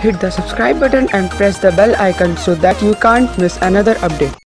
Hit the subscribe button and press the bell icon so that you can't miss another update.